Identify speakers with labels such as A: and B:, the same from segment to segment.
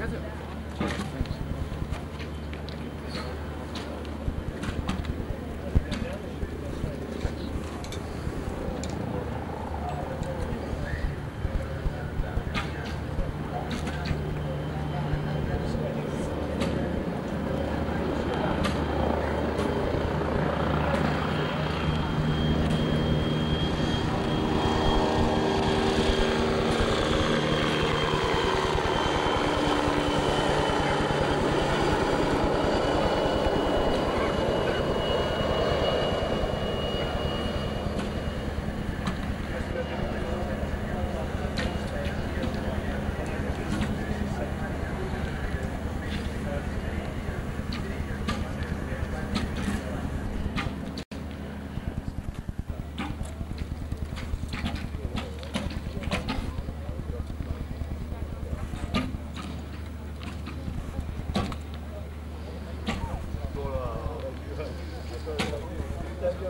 A: Gracias.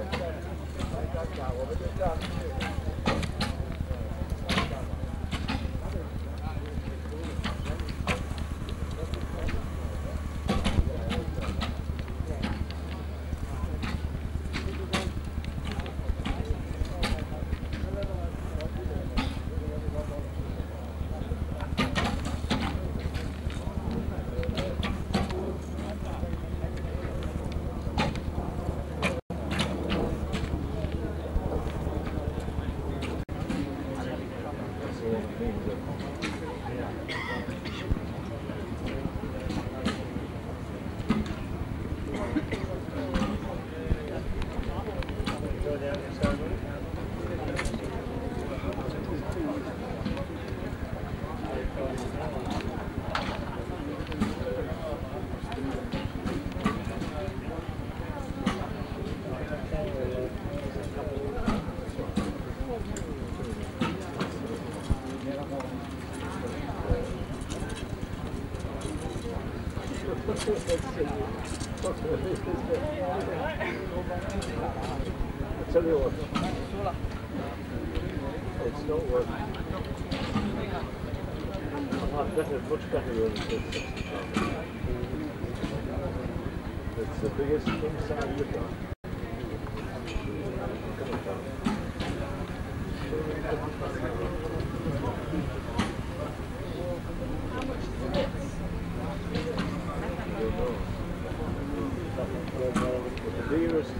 B: 来，大家，我们就这样去。
C: Thank you. I tell you what,
D: it's not working. i better, much better than It's the biggest thing I've ever
E: done. Cheers.